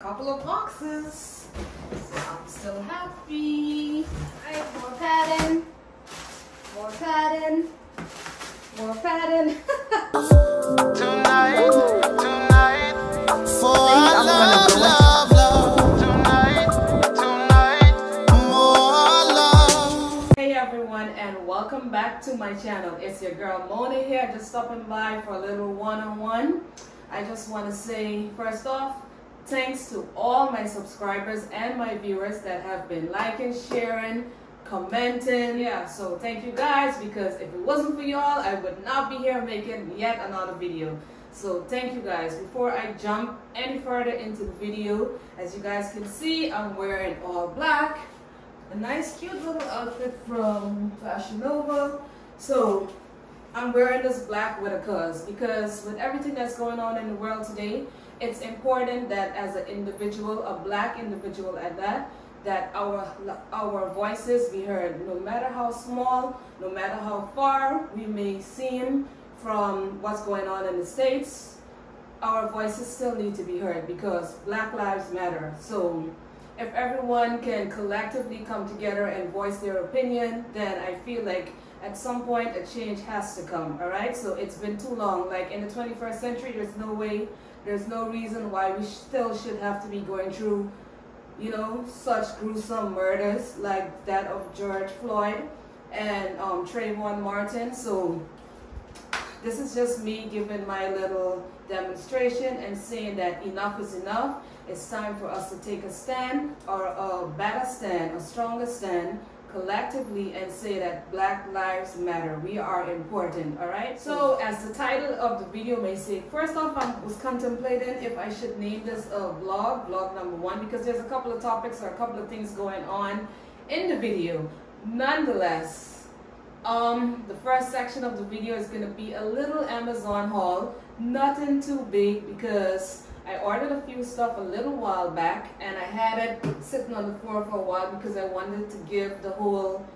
couple of boxes. So I'm still happy. Alright, more padding. More padding. More padding. Tonight, tonight, for I'm love, love, love. Tonight, tonight, more love. Hey everyone and welcome back to my channel. It's your girl Mona here, just stopping by for a little one-on-one. I just want to say first off, thanks to all my subscribers and my viewers that have been liking, sharing, commenting. Yeah, so thank you guys because if it wasn't for y'all, I would not be here making yet another video. So thank you guys. Before I jump any further into the video, as you guys can see, I'm wearing all black a nice cute little outfit from Fashion Nova. So I'm wearing this black with a cause because with everything that's going on in the world today, it's important that as an individual, a black individual at that, that our our voices be heard, no matter how small, no matter how far we may seem from what's going on in the States, our voices still need to be heard because Black Lives Matter. So if everyone can collectively come together and voice their opinion, then I feel like at some point a change has to come, all right? So it's been too long. Like in the 21st century, there's no way, there's no reason why we still should have to be going through, you know, such gruesome murders like that of George Floyd and um, Trayvon Martin. So this is just me giving my little demonstration and saying that enough is enough. It's time for us to take a stand or a better stand, a stronger stand collectively and say that Black Lives Matter. We are important, all right? So as the title of the video may say, first off, I was contemplating if I should name this a vlog, vlog number one, because there's a couple of topics or a couple of things going on in the video. Nonetheless, um, the first section of the video is going to be a little Amazon haul. Nothing too big because I ordered a few stuff a little while back and I had it sitting on the floor for a while because I wanted to give the whole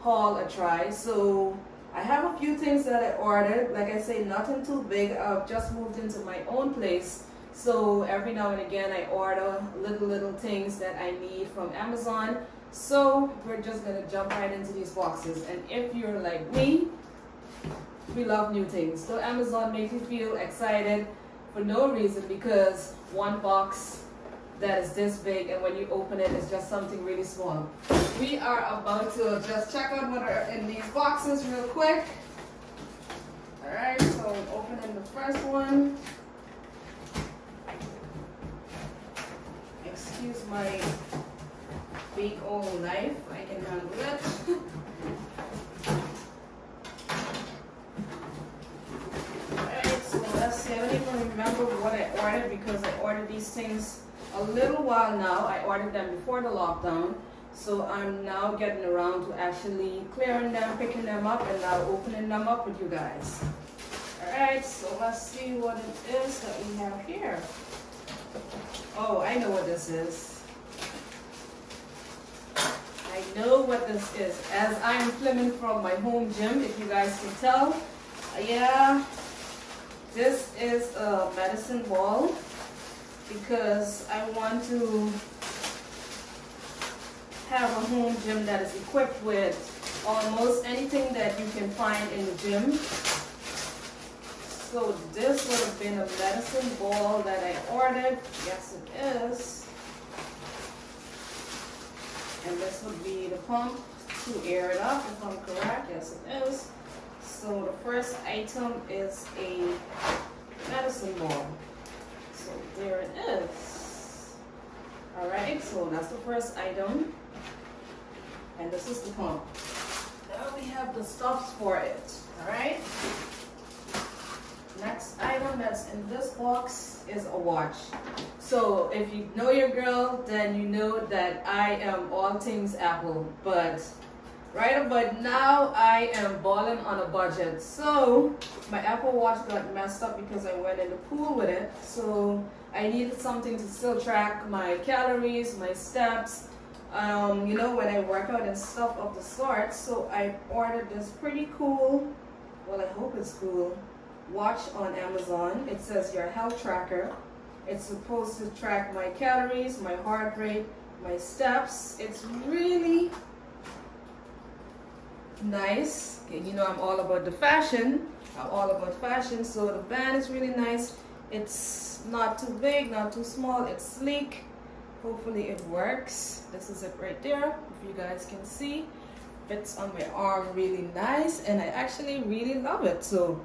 haul a try. So I have a few things that I ordered. Like I say, nothing too big. I've just moved into my own place. So every now and again I order little, little things that I need from Amazon. So we're just gonna jump right into these boxes. And if you're like me, we love new things. So Amazon makes you feel excited for no reason because one box that is this big and when you open it it's just something really small. We are about to just check out what are in these boxes real quick. Alright, so opening the first one. Excuse my big old knife, I can handle it. Alright, so let's see. I don't even remember what I ordered because I ordered these things a little while now. I ordered them before the lockdown. So I'm now getting around to actually clearing them, picking them up, and now opening them up with you guys. Alright, so let's see what it is that we have here. Oh, I know what this is. I know what this is. As I'm filming from my home gym, if you guys can tell. Uh, yeah, this is a medicine ball because I want to have a home gym that is equipped with almost anything that you can find in the gym. So this would have been a medicine ball that I ordered. Yes, it is. And this would be the pump to air it up, if I'm correct. Yes, it is. So the first item is a medicine ball. So there it is. Alright, so that's the first item. And this is the pump. Now we have the stuffs for it. Alright? Next item that's in this box is a watch. So if you know your girl, then you know that I am all things Apple. But right but now, I am balling on a budget. So my Apple Watch got messed up because I went in the pool with it. So I needed something to still track my calories, my steps, um, you know, when I work out and stuff of the sort. So I ordered this pretty cool, well, I hope it's cool, watch on Amazon. It says your health tracker. It's supposed to track my calories, my heart rate, my steps. It's really nice. You know I'm all about the fashion. I'm all about fashion, so the band is really nice. It's not too big, not too small. It's sleek. Hopefully it works. This is it right there, if you guys can see. Fits on my arm really nice, and I actually really love it. So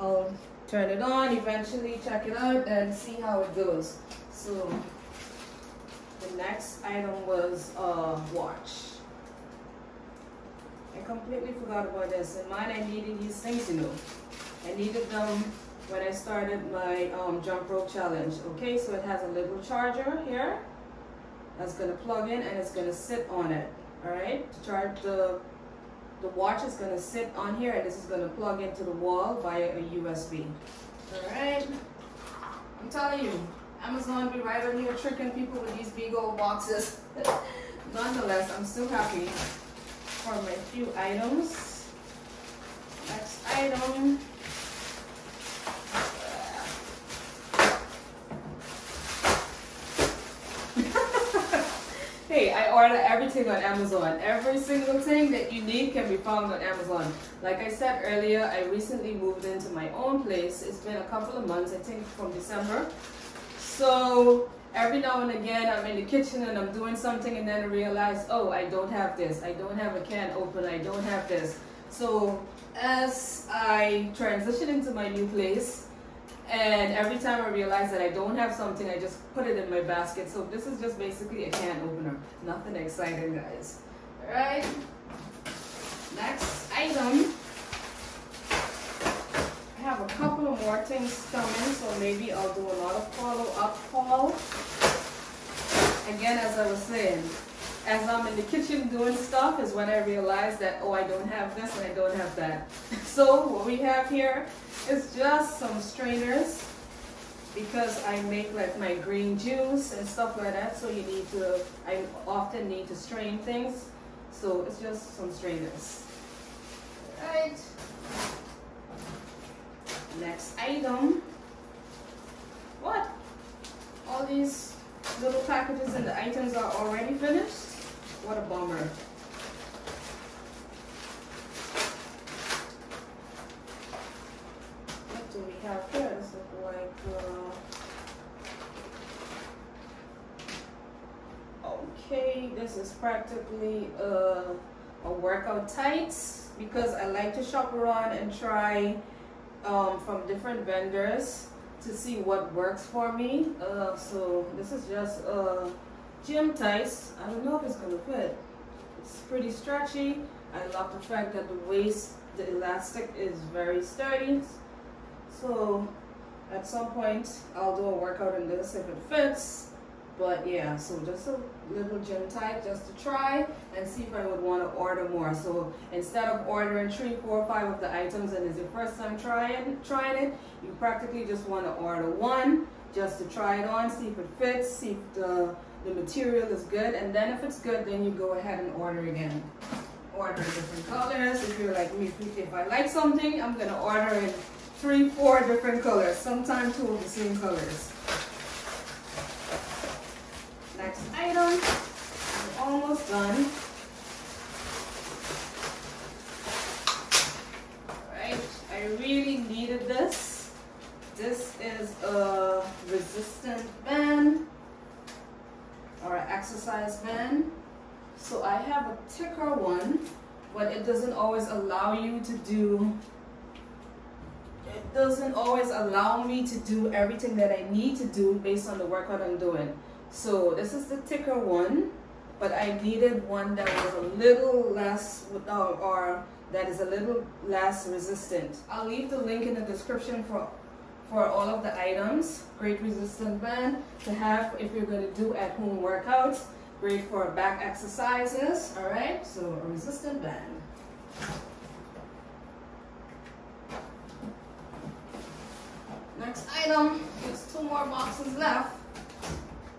I'll turn it on, eventually check it out, and see how it goes. So the next item was a watch. I completely forgot about this. In mine, I needed these things, you know. I needed them when I started my um, jump rope challenge. Okay, so it has a little charger here that's gonna plug in and it's gonna sit on it. All right, to charge the the watch is gonna sit on here and this is gonna plug into the wall via a USB. All right, I'm telling you, Amazon be right on here tricking people with these big old boxes. Nonetheless, I'm still happy for my few items. Next item. hey, I order everything on Amazon. Every single thing that you need can be found on Amazon. Like I said earlier, I recently moved into my own place. It's been a couple of months, I think from December. So every now and again I'm in the kitchen and I'm doing something and then I realize, oh, I don't have this. I don't have a can opener. I don't have this. So as I transition into my new place, and every time I realize that I don't have something, I just put it in my basket. So this is just basically a can opener. Nothing exciting, guys. All right. Next item. Have a couple of more things coming, so maybe I'll do another follow-up haul. Again, as I was saying, as I'm in the kitchen doing stuff is when I realize that, oh, I don't have this and I don't have that. So what we have here is just some strainers because I make like my green juice and stuff like that. So you need to, I often need to strain things. So it's just some strainers. Right. Next item. What? All these little packages and the items are already finished? What a bummer. What do we have here? This look like, uh, okay, this is practically uh, a workout tights because I like to shop around and try um, from different vendors to see what works for me. Uh, so this is just uh, gym tights. I don't know if it's gonna fit. It's pretty stretchy. I love the fact that the waist, the elastic is very sturdy. So at some point I'll do a workout in this if it fits. But yeah, so just a little gym type just to try and see if I would want to order more. So instead of ordering three, four, five of the items and it's your first time trying trying it, you practically just want to order one just to try it on, see if it fits, see if the, the material is good, and then if it's good, then you go ahead and order again. Order different colors. If you're like me, if I like something, I'm gonna order in three, four different colors, sometimes two of the same colors. Next item, we're almost done. Alright, I really needed this. This is a resistant band or an exercise band. So I have a thicker one, but it doesn't always allow you to do it doesn't always allow me to do everything that I need to do based on the workout I'm doing. So this is the thicker one, but I needed one that was a little less, uh, or that is a little less resistant. I'll leave the link in the description for for all of the items. Great resistant band to have if you're going to do at home workouts. Great for back exercises. All right, so a resistant band. Next item, there's two more boxes left.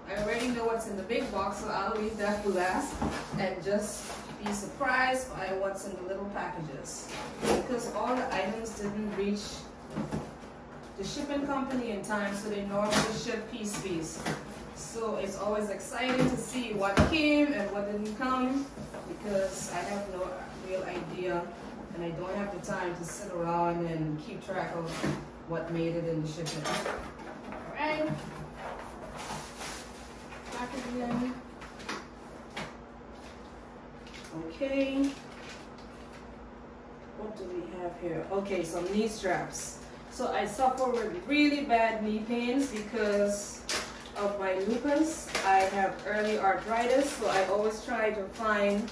I already know what's in the big box, so I'll leave that for last and just be surprised by what's in the little packages. Because all the items didn't reach the shipping company in time, so they normally ship piece piece. So it's always exciting to see what came and what didn't come because I have no real idea and I don't have the time to sit around and keep track of what made it in the shipment. Alright. Back again. Okay. What do we have here? Okay, some knee straps. So I suffer with really bad knee pains because of my lupus. I have early arthritis, so I always try to find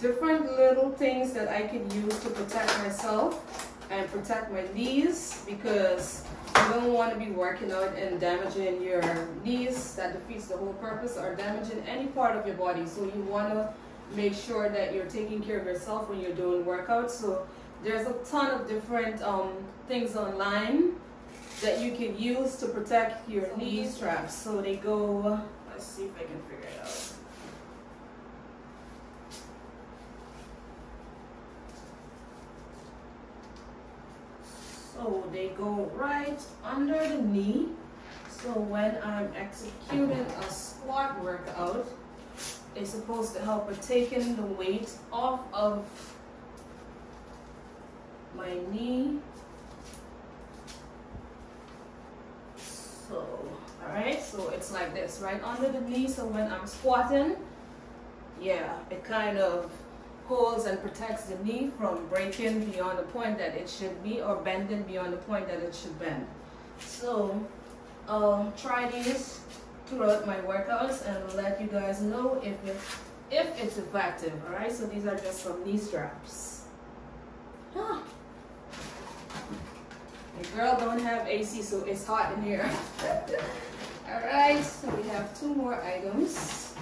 different little things that I can use to protect myself and protect my knees because you don't want to be working out and damaging your knees. That defeats the whole purpose or damaging any part of your body. So you want to make sure that you're taking care of yourself when you're doing workouts. So there's a ton of different um, things online that you can use to protect your knee straps. So they go, let's see if I can figure it out. So they go right under the knee. So when I'm executing a squat workout, it's supposed to help with taking the weight off of my knee. So, alright, so it's like this, right under the knee. So when I'm squatting, yeah, it kind of holds and protects the knee from breaking beyond the point that it should be or bending beyond the point that it should bend. So, I'll try these throughout my workouts and let you guys know if it, if it's effective. All right, so these are just some knee straps. Ah. The girl don't have AC, so it's hot in here. All right, so we have two more items.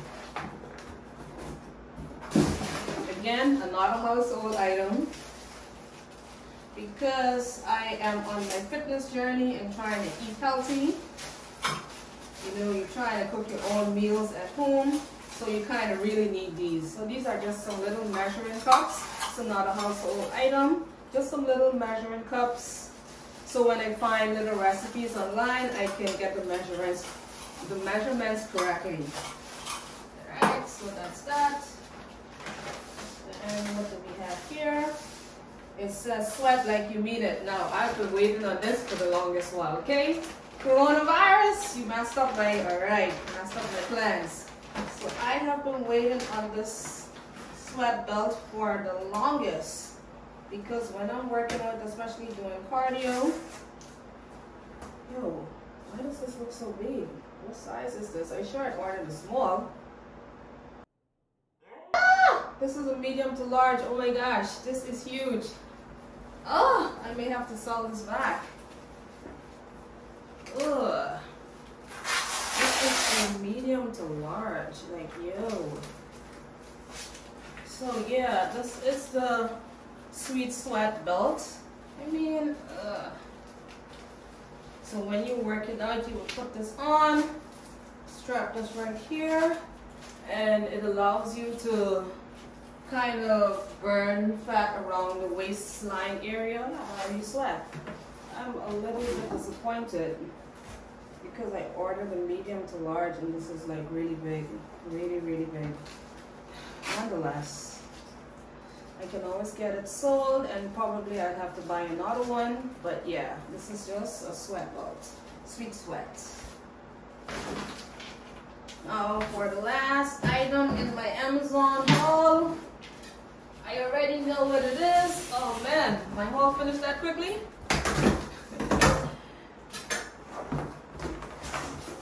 Again, another household item. Because I am on my fitness journey and trying to eat healthy. You know, you're trying to cook your own meals at home, so you kind of really need these. So these are just some little measuring cups. It's not a household item, just some little measuring cups. So when I find little recipes online, I can get the measurements, the measurements correctly. Alright, so that's that. And what do we have here? It says sweat like you mean it. Now, I've been waiting on this for the longest while, okay? Coronavirus, you messed up my, alright, messed up my plans. So I have been waiting on this sweat belt for the longest because when I'm working out, especially doing cardio, yo, why does this look so big? What size is this? Are you sure I ordered a small? This is a medium to large. Oh my gosh, this is huge. Oh, I may have to sell this back. Ugh. This is a medium to large, like yo. So yeah, this is the sweet sweat belt. I mean, ugh. So when you work it out, you will put this on, strap this right here, and it allows you to kind of burn fat around the waistline area while you sweat. I'm a little bit disappointed because I ordered a medium to large and this is like really big, really, really big. Nonetheless, I can always get it sold and probably I'd have to buy another one. But yeah, this is just a sweat belt, sweet sweat. Now for the last item in my Amazon haul, I already know what it is. Oh man, my haul finished that quickly.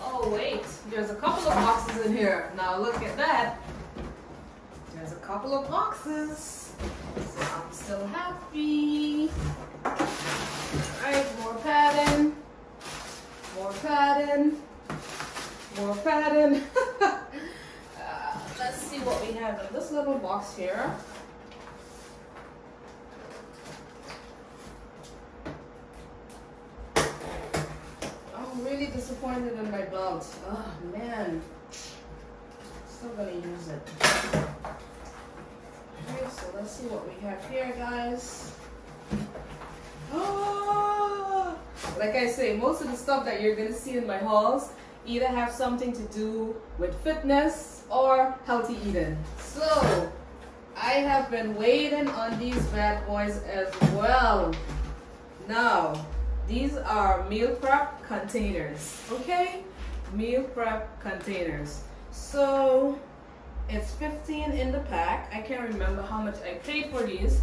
Oh wait, there's a couple of boxes in here. Now look at that. There's a couple of boxes. So I'm still happy. Alright, more padding. More padding. More padding. uh, let's see what we have in this little box here. I'm really disappointed in my belt. Oh man. Still gonna use it. Okay, so let's see what we have here, guys. Oh, like I say, most of the stuff that you're gonna see in my hauls either have something to do with fitness or healthy eating. So I have been waiting on these bad boys as well. Now, these are meal prep containers, okay? Meal prep containers. So it's 15 in the pack. I can't remember how much I paid for these.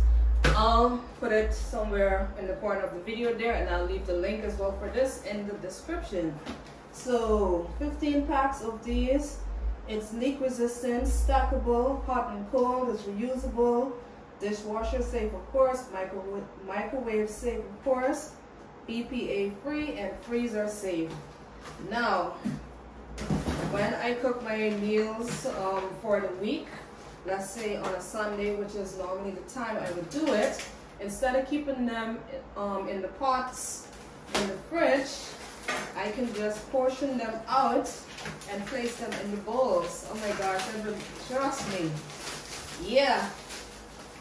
I'll put it somewhere in the corner of the video there and I'll leave the link as well for this in the description. So 15 packs of these. It's leak resistant, stackable, hot and cold, it's reusable, dishwasher safe of course, microwave, microwave safe of course, BPA free and freezer safe. Now, when I cook my meals um, for the week, let's say on a Sunday, which is normally the time I would do it, instead of keeping them um, in the pots in the fridge, I can just portion them out and place them in the bowls. Oh my gosh, trust me. Yeah,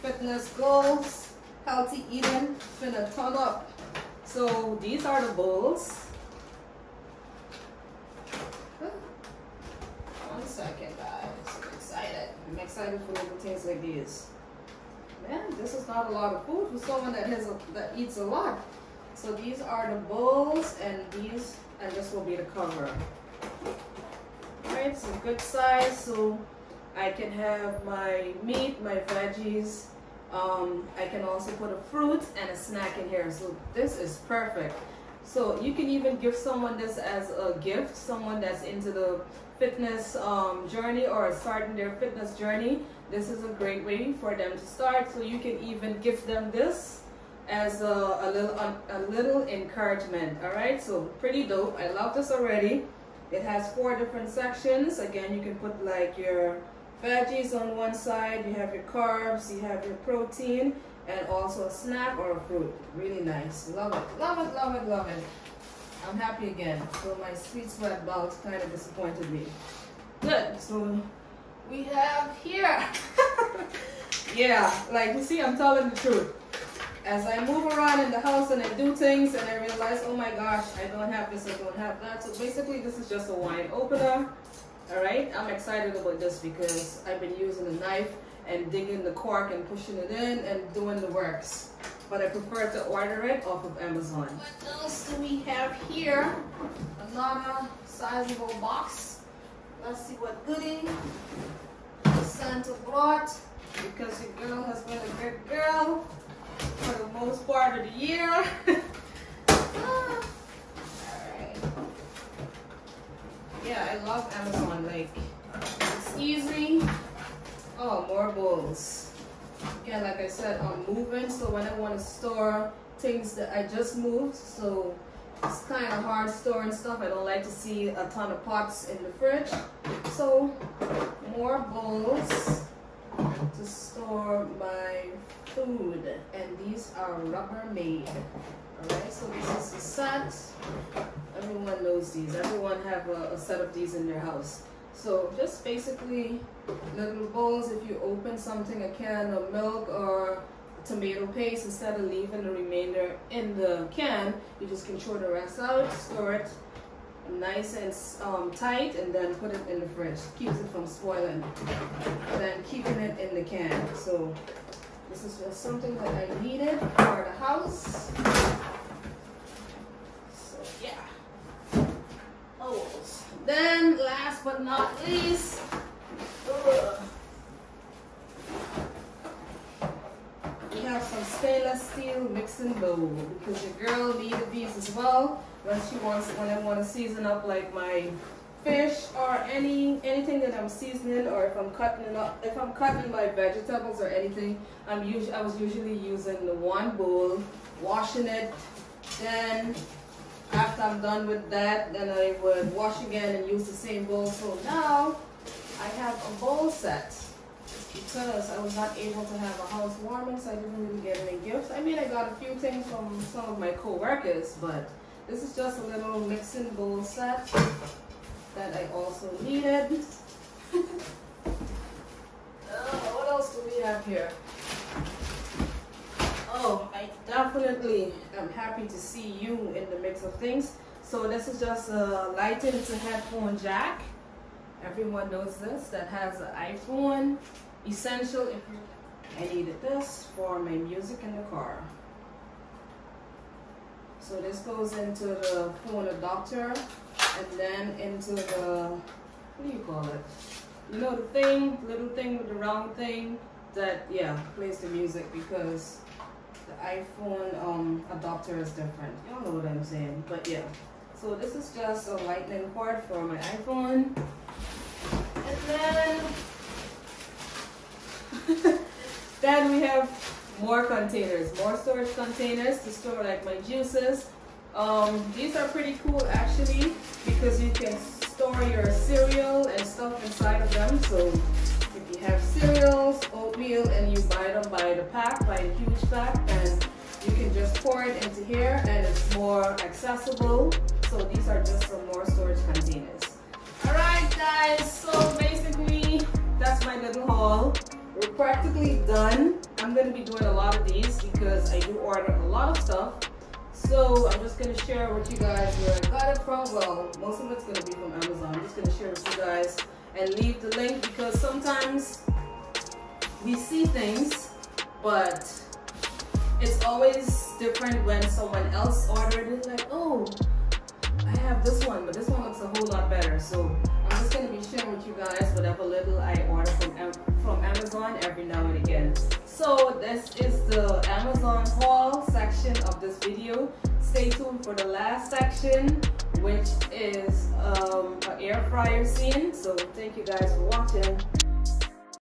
fitness goals, healthy eating, finna turn up. So these are the bowls. One second, guys. I'm excited. I'm excited for little things like these. Man, this is not a lot of food for someone that has a, that eats a lot. So these are the bowls, and these, and this will be the cover. Alright, it's a good size, so I can have my meat, my veggies. Um, I can also put a fruit and a snack in here. So this is perfect. So you can even give someone this as a gift, someone that's into the fitness um, journey or starting their fitness journey. This is a great way for them to start. So you can even give them this as a, a little a little encouragement. All right, so pretty dope. I love this already. It has four different sections. Again, you can put like your veggies on one side, you have your carbs, you have your protein, and also a snack or a fruit. Really nice. Love it. Love it, love it, love it. I'm happy again. So my sweet sweat box kind of disappointed me. Good. So we have here. yeah, like you see, I'm telling the truth. As I move around in the house and I do things and I realize, oh my gosh, I don't have this, I don't have that. So basically this is just a wine opener. All right, I'm excited about this because I've been using a knife and digging the cork and pushing it in and doing the works. But I prefer to order it off of Amazon. What else do we have here? Another sizable box. Let's see what goodie Santa brought because your girl has been a good girl for the most part of the year. Ah. Yeah, I love Amazon. Like, it's easy. Oh, more bowls. Again, like I said, I'm moving, so when I want to store things that I just moved, so it's kind of hard storing stuff. I don't like to see a ton of pots in the fridge. So, more bowls to store my food and these are Rubbermaid alright so this is a set. Everyone knows these. Everyone have a, a, set of these in their house. So just basically little bowls if you open something a can of milk or tomato paste instead of leaving the remainder in the can you just can throw the rest out store it nice and um, tight and then put it in the fridge. Keeps it from spoiling. Then keeping it in the can. So this is just something that I needed for the house. So yeah. Oh, then last but not least, ugh, we have some stainless steel mixing bowl because your girl needed these as well. When she wants when I want to season up like my fish or any anything that I'm seasoning or if I'm cutting up if I'm cutting my vegetables or anything I'm usually I was usually using the one bowl washing it then I'm done with that then I would wash again and use the same bowl. So now I have a bowl set. Because I was not able to have a housewarming so I didn't really get any gifts. I mean I got a few things from some of my co-workers but this is just a little mixing bowl set that I also needed. uh, what else do we have here? Oh, I definitely am happy to see you in the of things. So this is just a Lightning, it's a headphone jack. Everyone knows this that has an iPhone. Essential if I needed this for my music in the car. So this goes into the phone adapter and then into the, what do you call it? You know the thing, little thing with the round thing that, yeah, plays the music because the iPhone um, adapter is different. Y'all know what I'm saying, but yeah. So this is just a lightning cord for my iPhone. And then, then we have more containers, more storage containers to store like my juices. Um, these are pretty cool actually because you can store your cereal and stuff inside of them. So you have cereals, oatmeal, and you buy them by the pack, by a huge pack, and you can just pour it into here and it's more accessible. So these are just some more storage containers. Alright guys, so basically that's my little haul. We're practically done. I'm going to be doing a lot of these because I do order a lot of stuff. So I'm just going to share with you guys where I got it from. Well, most of it's going to be from Amazon. I'm just going to share with you guys and leave the link because sometimes we see things, but it's always different when someone else ordered it. Like, oh, I have this one, but this one looks a whole lot better. So I'm just to be sharing with you guys whatever little I order from from Amazon every now and again. So this is the Amazon haul section of this video. Stay tuned for the last section, which is um, an air fryer scene. So thank you guys for watching.